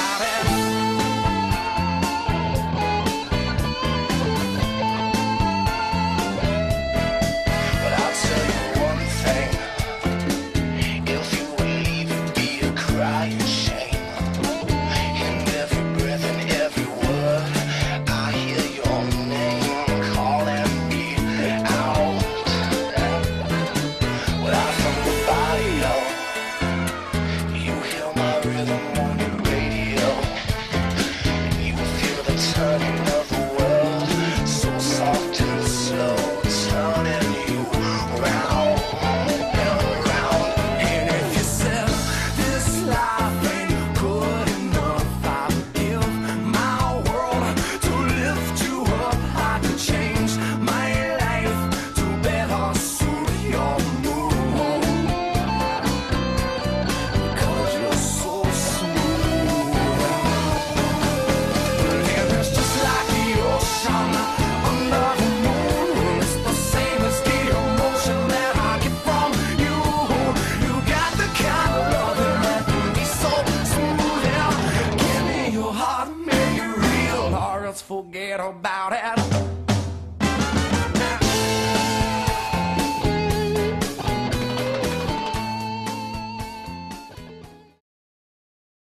about it. forget about it.